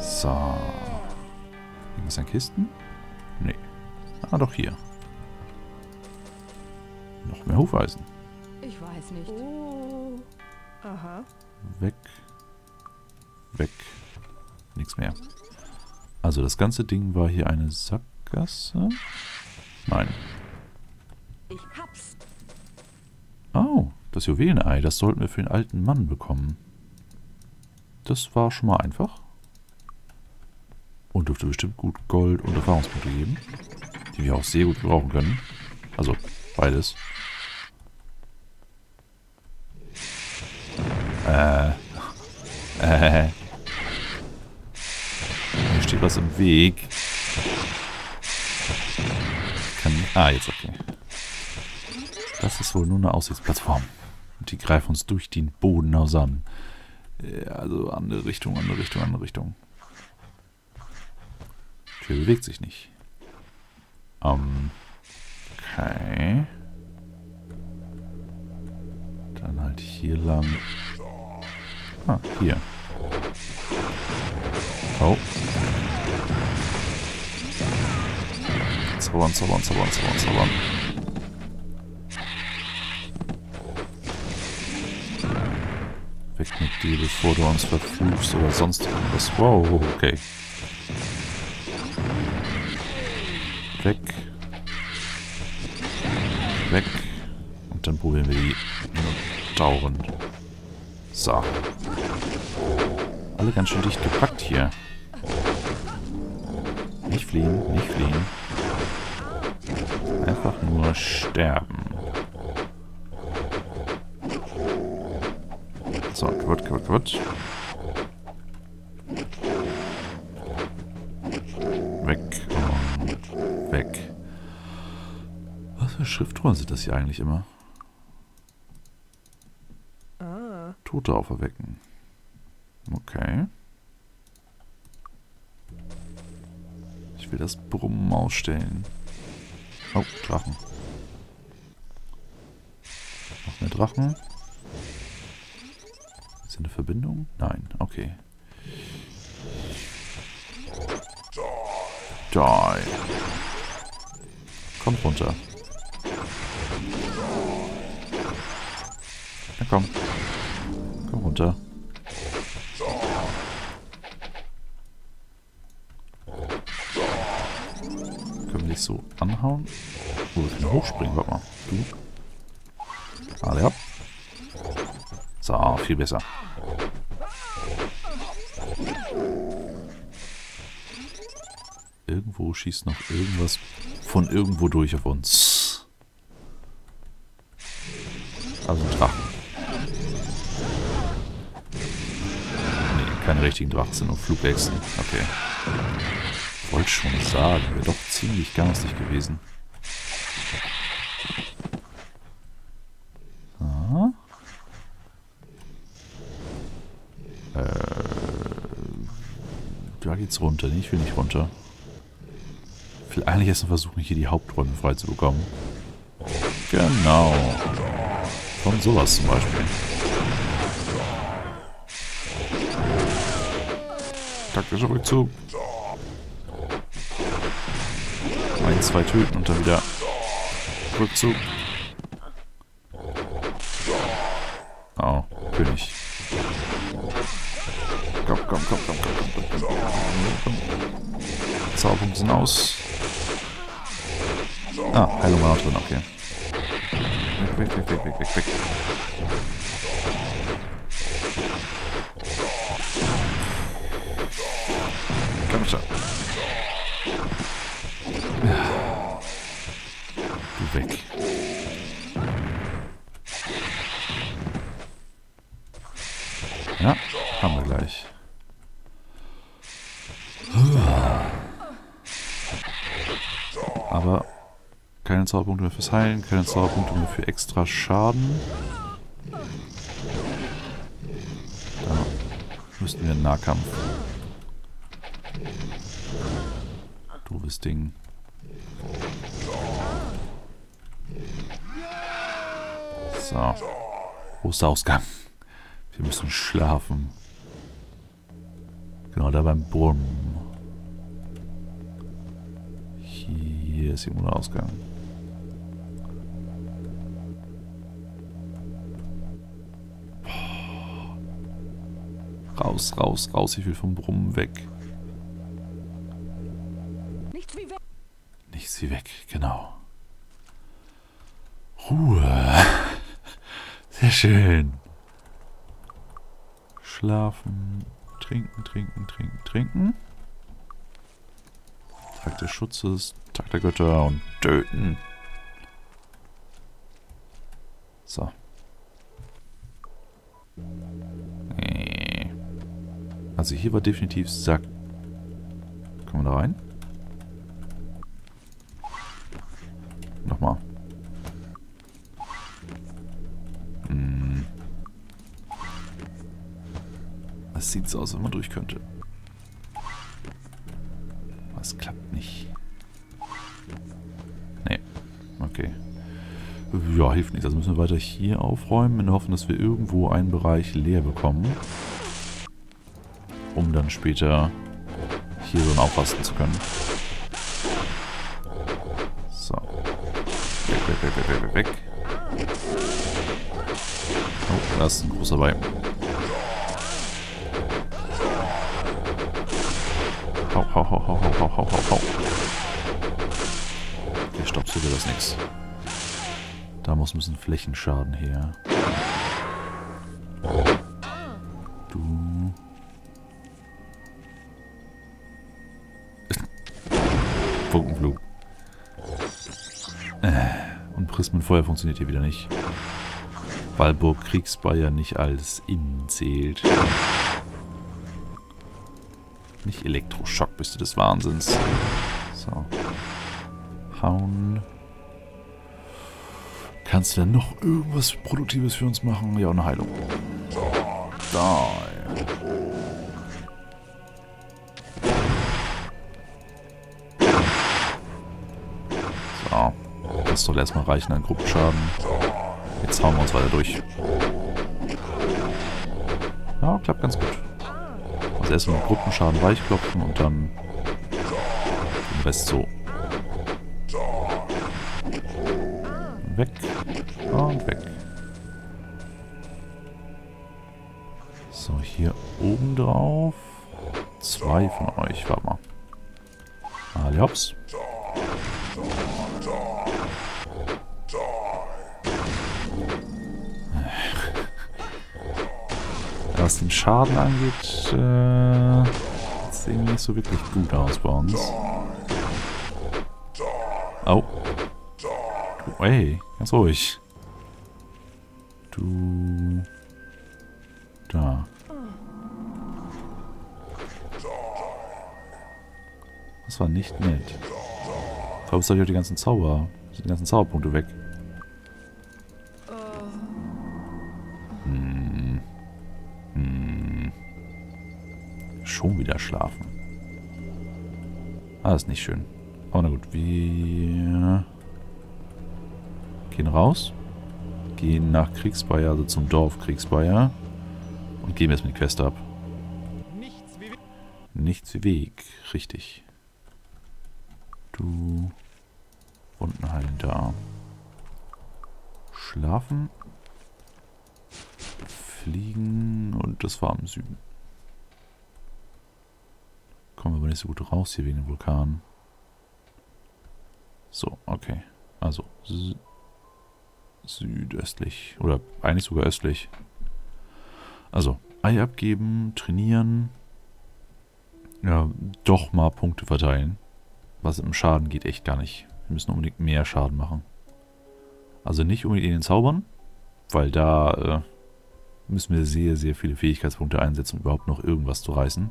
So. Irgendwas an Kisten? Nee. Ah, doch hier. Noch mehr Hufeisen. Ich weiß nicht. Oh. Aha. Weg. Weg. Nichts mehr. Also das ganze Ding war hier eine Sackgasse? Nein. Ich hab's. Oh, das Juwelenei, das sollten wir für den alten Mann bekommen. Das war schon mal einfach. Und dürfte bestimmt gut Gold und Erfahrungspunkte geben. Die wir auch sehr gut gebrauchen können. Also, beides. Äh. Äh. Hier steht was im Weg. Kann. Ah, jetzt okay. Das ist wohl nur eine Aussichtsplattform. Und die greifen uns durch den Boden auseinander. Ja, also andere Richtung, andere Richtung, andere Richtung. Tür bewegt sich nicht. Ähm. Okay. Dann halt hier lang. Ah, hier. Oh. Zaubern, zaubern, zaubern, zaubern, zaubern. Weg mit dir, bevor du uns verfluchst oder sonst irgendwas. Wow, okay. Weg. Weg. Und dann probieren wir die Tauren. So. Alle ganz schön dicht gepackt hier. Nicht fliehen, nicht fliehen. Einfach nur sterben. So, kaputt, kaputt, kaputt. Weg und weg. Was für Schriftrollen sind das hier eigentlich immer? Ah. Tote auferwecken. Okay. Ich will das Brummen ausstellen. Oh, Drachen. Noch mehr Drachen. Verbindung? Nein, okay. Die. Kommt runter. Na komm. Komm runter. Können wir dich so anhauen? Oh, wir können hochspringen, warte mal. Du. Alle ab. So, viel besser. Irgendwo schießt noch irgendwas von irgendwo durch auf uns. Also ein Drachen. Nee, keine richtigen Drachen, sind nur Flugechsen. Okay. Wollte schon sagen, wäre doch ziemlich garstig gewesen. Geht's runter. Nee, ich will nicht runter. Ich will eigentlich erst mal versuchen, hier die Haupträume frei zu bekommen. Genau. Von sowas zum Beispiel. Taktischer Rückzug. Ein, zwei töten und dann wieder Rückzug. Oh, König. Zauberpunkte sind aus. Ah, Heilung war noch drin, okay. Weg, weg, weg, weg, weg, weg. Komm schon. Weg. Ja, haben wir gleich. Aber keine Zauberpunkte mehr fürs Heilen, keine Zauberpunkte mehr für extra Schaden. Da müssten wir in Nahkampf. Doofes Ding. So. Wo ist der Ausgang? Wir müssen schlafen. Genau, da beim Brunnen. Hier ist irgendwo der Ausgang. Raus, raus, raus. Ich will vom Brummen weg. Nichts wie weg. Nichts wie weg, genau. Ruhe. Sehr schön. Schlafen, trinken, trinken, trinken, trinken. Tag des Schutzes, Tag der Götter und töten. So. Also hier war definitiv Sack. Kommen wir da rein? Nochmal. Hm. Das sieht so aus, wenn man durch könnte. Das klappt nicht. Nee. Okay. Ja, hilft nichts. Also müssen wir weiter hier aufräumen, in der Hoffnung, dass wir irgendwo einen Bereich leer bekommen. Um dann später hier so aufrasten zu können. So. Weg, weg, weg, weg, weg, weg. Oh, da ist ein großer bei. Hau, hau, hau, hau, hau, hau, hau, hau, hau. Okay, stopp, so wird das nichts. Da muss ein bisschen Flächenschaden her. Prismenfeuer funktioniert hier wieder nicht. Weil Burg Kriegsbayer nicht als innen zählt. Nicht Elektroschock bist du des Wahnsinns. So. Hauen. Kannst du denn noch irgendwas Produktives für uns machen? Ja, eine Heilung. Da. So. Das soll erstmal reichen an Gruppenschaden. Jetzt hauen wir uns weiter durch. Ja, klappt ganz gut. Also erstmal mit Gruppenschaden weichklopfen und dann den Rest so. Weg und weg. So, hier oben drauf. Zwei von euch, warte mal. Ali hops. Was den Schaden angeht, äh, sehen nicht so wirklich gut aus bei uns. Oh. Du, ey, ganz ruhig. Du. Da. Das war nicht nett. Vor allem ist doch die ganzen Zauber, die ganzen Zauberpunkte weg. Hm. Hm. Schon wieder schlafen. Ah, ist nicht schön. Aber na gut, wir gehen raus. Gehen nach Kriegsbayer, also zum Dorf Kriegsbayer. Und geben jetzt mit Quest ab. Nichts wie Weg, richtig. Du. Wunden heilen da. Schlafen. Fliegen. Und das war im Süden. Kommen wir aber nicht so gut raus hier wegen dem Vulkan. So, okay. Also, sü südöstlich. Oder eigentlich sogar östlich. Also, Ei abgeben, trainieren. Ja, doch mal Punkte verteilen. Was im Schaden geht echt gar nicht. Wir müssen unbedingt mehr Schaden machen. Also nicht unbedingt in den Zaubern, weil da äh, müssen wir sehr, sehr viele Fähigkeitspunkte einsetzen, um überhaupt noch irgendwas zu reißen.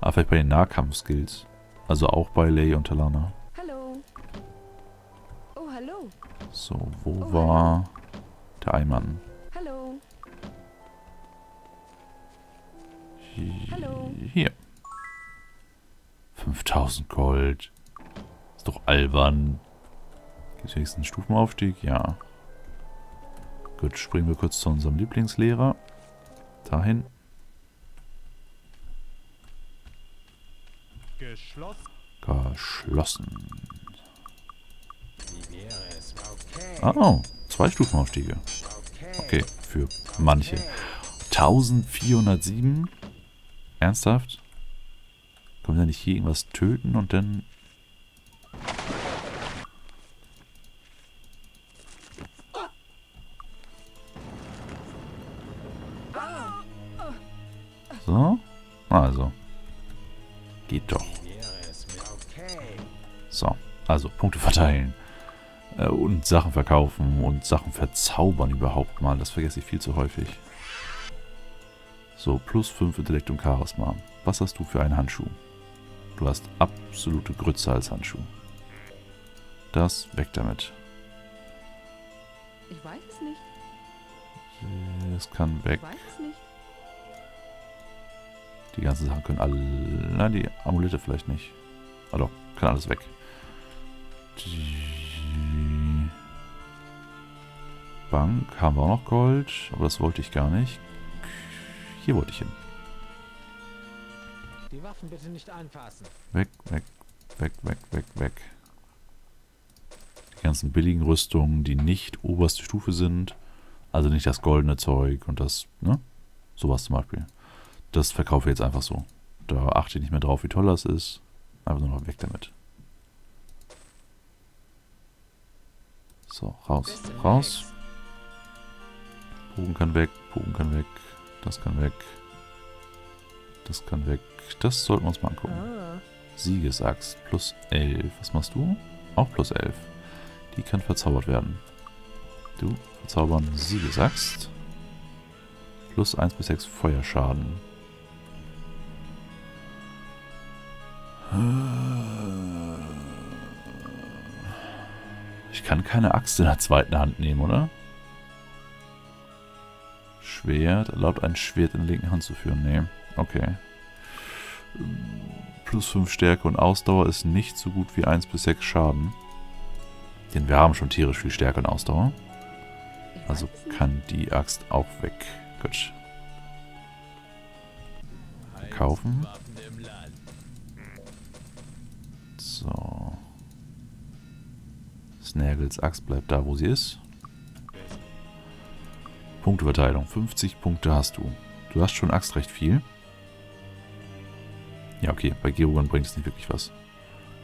Aber vielleicht bei den Nahkampf-Skills. Also auch bei Lei und Talana. Hallo. Oh, hallo. So, wo war der Eimann? Hallo. Hallo. Hier. 5000 Gold. Ist doch albern. Gibt wenigstens Stufenaufstieg? Ja. Gut, springen wir kurz zu unserem Lieblingslehrer. Dahin. Geschlossen. Geschlossen. Okay. Oh, zwei Stufenaufstiege. Okay, für manche. 1407? Ernsthaft? Können wir da nicht hier irgendwas töten und dann... also Punkte verteilen. Äh, und Sachen verkaufen und Sachen verzaubern überhaupt mal. Das vergesse ich viel zu häufig. So, plus 5 Intellekt und Charisma. Was hast du für einen Handschuh? Du hast absolute Grütze als Handschuh. Das weg damit. Ich weiß es nicht. Das kann weg. Ich weiß es nicht. Die ganzen Sachen können alle... Nein, die Amulette vielleicht nicht. Doch, kann alles weg. Die Bank haben wir auch noch Gold, aber das wollte ich gar nicht. Hier wollte ich hin. Die Waffen bitte nicht anfassen. Weg, weg, weg, weg, weg, weg. Die ganzen billigen Rüstungen, die nicht oberste Stufe sind. Also nicht das goldene Zeug und das, ne? Sowas zum Beispiel. Das verkaufe ich jetzt einfach so. Da achte ich nicht mehr drauf, wie toll das ist. Einfach nur noch weg damit. So, raus, raus. Bogen kann weg, Bogen kann weg. Das kann weg. Das kann weg. Das sollten wir uns mal angucken. Ah. Siegesaxt plus 11. Was machst du? Auch plus 11. Die kann verzaubert werden. Du verzaubern Siegesaxt. Plus 1 bis 6 Feuerschaden. Ich kann keine Axt in der zweiten Hand nehmen, oder? Schwert. Erlaubt ein Schwert in der linken Hand zu führen. Nee. Okay. Plus 5 Stärke und Ausdauer ist nicht so gut wie 1 bis 6 Schaden. Denn wir haben schon tierisch viel Stärke und Ausdauer. Also kann die Axt auch weg. Gut. Kaufen. Snagels Axt bleibt da, wo sie ist. Punkteverteilung. 50 Punkte hast du. Du hast schon Axt recht viel. Ja, okay. Bei Gerugan bringt es nicht wirklich was.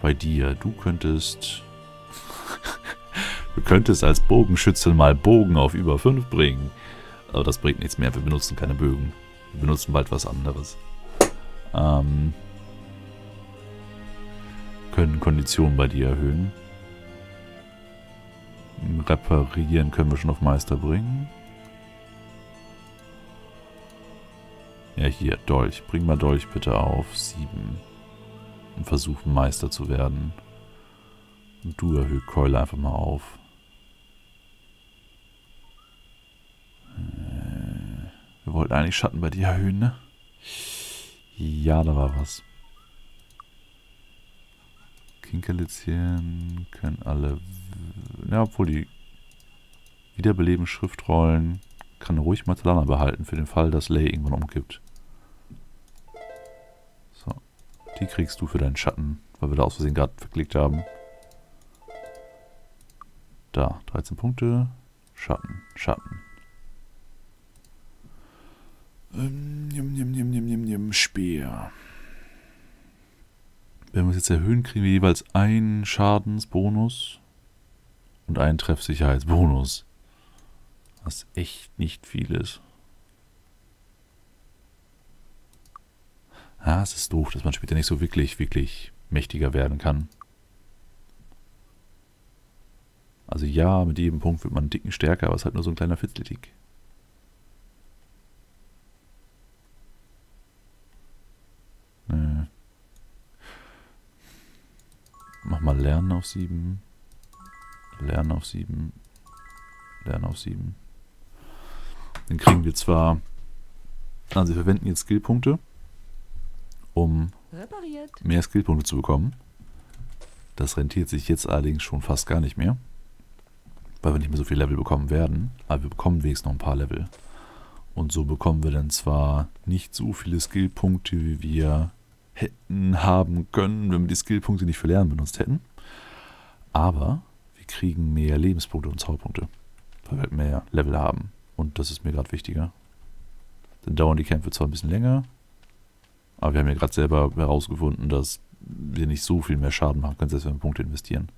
Bei dir, du könntest... du könntest als Bogenschütze mal Bogen auf über 5 bringen. Aber das bringt nichts mehr. Wir benutzen keine Bögen. Wir benutzen bald was anderes. Ähm... Können Konditionen bei dir erhöhen. Reparieren können wir schon auf Meister bringen. Ja, hier, Dolch. Bring mal Dolch bitte auf 7. Und versuchen Meister zu werden. Und du erhöh Keule einfach mal auf. Äh, Wir wollten eigentlich Schatten bei dir erhöhen, ne? Ja, da war was. Kinkerlitzchen können alle... Ja, obwohl die Wiederbeleben Schriftrollen kann ruhig Matalana behalten für den Fall, dass Lay irgendwann umkippt. So. Die kriegst du für deinen Schatten, weil wir da aus Versehen gerade verklickt haben. Da, 13 Punkte. Schatten, Schatten. Ähm, nimm, nimm, nimm, nimm, nimm, nimm, Speer. Wenn wir es jetzt erhöhen, kriegen wir jeweils einen Schadensbonus und einen Treffsicherheitsbonus. Was echt nicht viel ist. Ja, es ist doof, dass man später nicht so wirklich, wirklich mächtiger werden kann. Also ja, mit jedem Punkt wird man einen dicken stärker, aber es ist halt nur so ein kleiner Fitzletick. Mach mal Lernen auf 7. Lernen auf 7. Lernen auf 7. Dann kriegen wir zwar... Also wir verwenden jetzt Skillpunkte, um mehr Skillpunkte zu bekommen. Das rentiert sich jetzt allerdings schon fast gar nicht mehr. Weil wir nicht mehr so viel Level bekommen werden. Aber wir bekommen wenigstens noch ein paar Level. Und so bekommen wir dann zwar nicht so viele Skillpunkte, wie wir hätten haben können, wenn wir die Skillpunkte nicht für Lernen benutzt hätten. Aber wir kriegen mehr Lebenspunkte und Zauberpunkte, weil wir halt mehr Level haben. Und das ist mir gerade wichtiger. Dann dauern die Kämpfe zwar ein bisschen länger, aber wir haben ja gerade selber herausgefunden, dass wir nicht so viel mehr Schaden machen können, selbst wenn wir Punkte investieren.